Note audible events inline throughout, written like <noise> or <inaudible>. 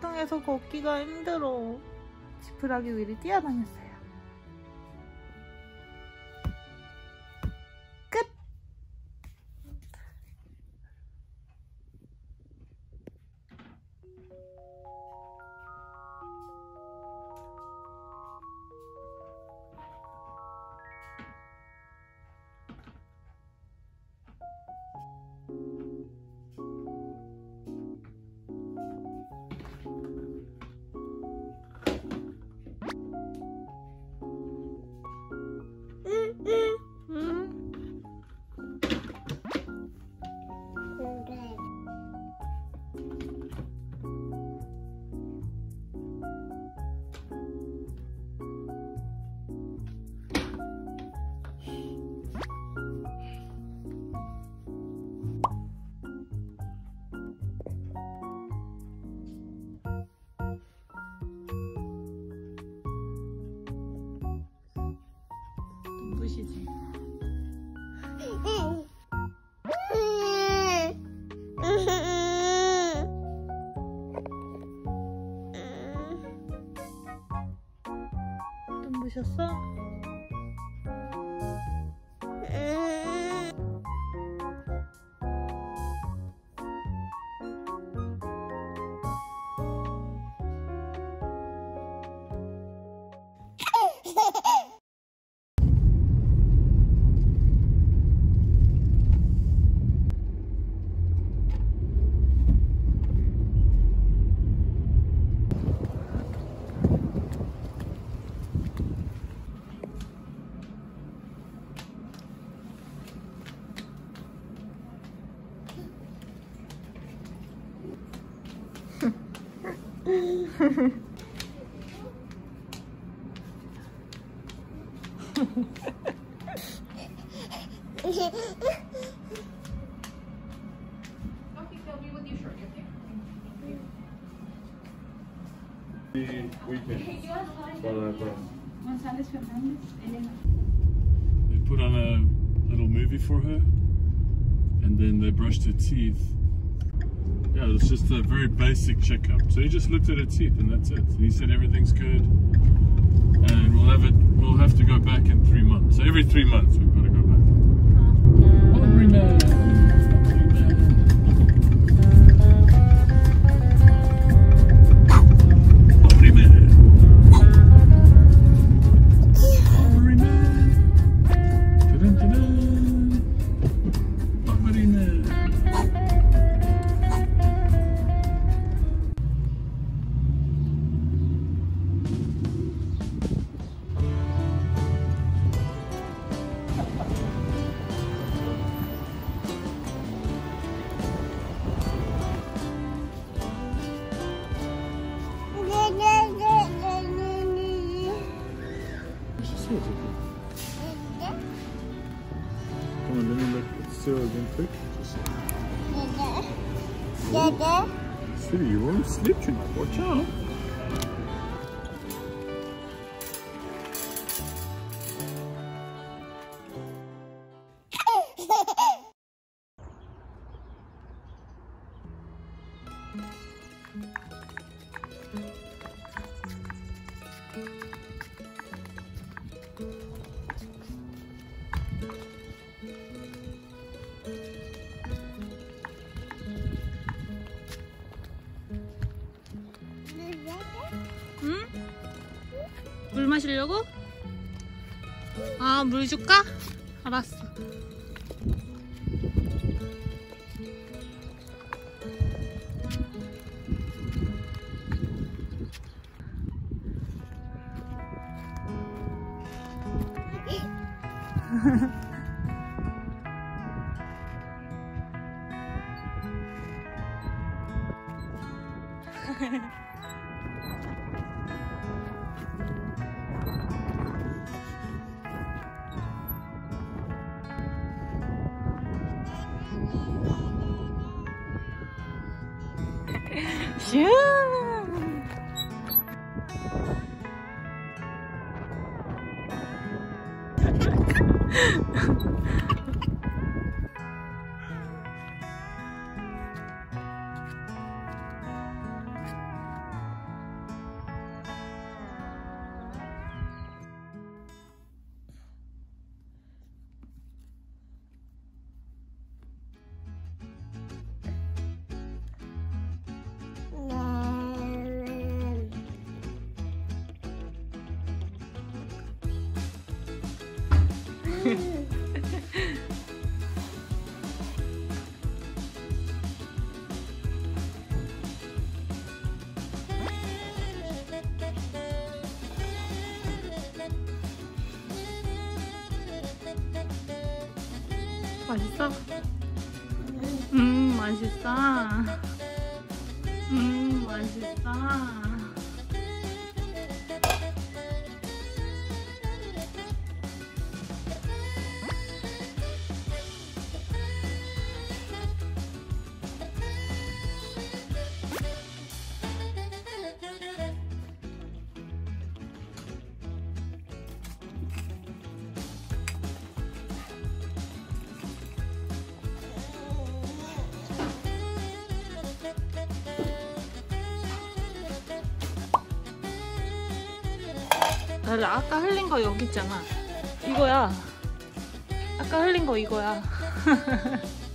퉁불퉁해서 걷기가 힘들어. 지푸라기 위를 뛰어다녔어요. 눈부셨어? They put on a little movie for her, and then they brushed her teeth. Yeah, it was just a very basic checkup. So he just looked at her teeth, and that's it. And he said everything's good, and we'll have it. We'll have to go back in three months. So every three months we've got to go back. Hungry geldin pek? Dede. Dede. Siri, you won't sleep tonight. Watch out. 마시려고? 아, 물 줄까? 알았어. <laughs> シューン <laughs> 맛있어? 음, 맛있어. 음, 맛있 어. 나 아까 흘린 거 여기 있잖아. 이거야. 아까 흘린 거 이거야. <laughs>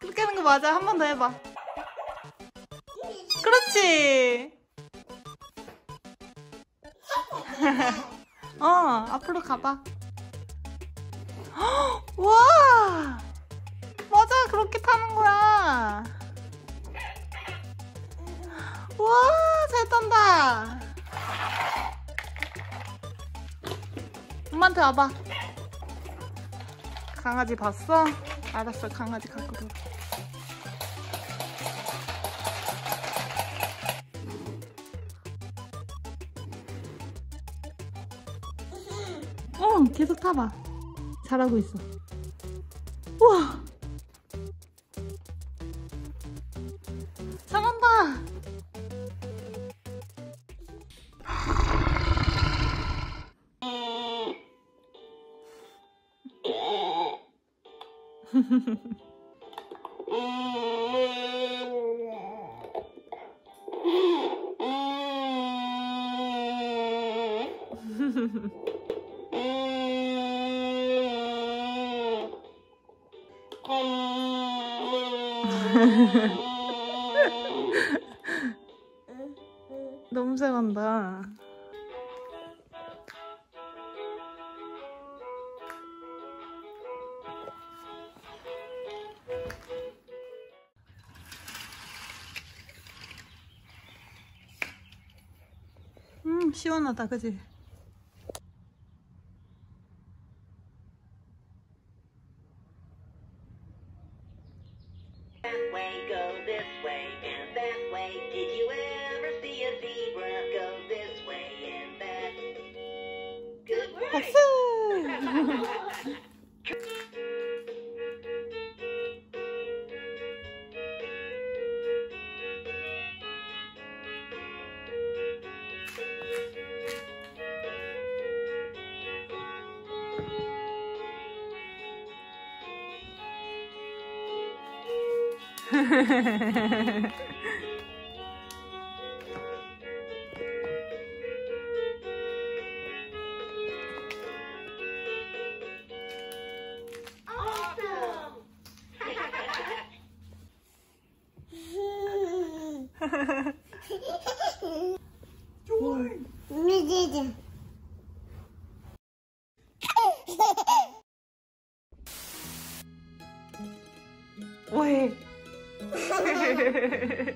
그렇게 하는 거 맞아. 한 번 더 해봐. 그렇지. <laughs> 어, 앞으로 가봐. <gasps> 헉, 와! 맞아, 그렇게 타는 거야. <gasps> 와, 잘 탄다. 엄마한테 와봐. 강아지 봤어? 알았어, 강아지 갖고 놀 어, 계속 타봐. 잘하고 있어. 우와! <laughs> 너무 잘한다. 시원하다, 그지? That way, Jordan! Wait. 哈哈哈哈哈哈。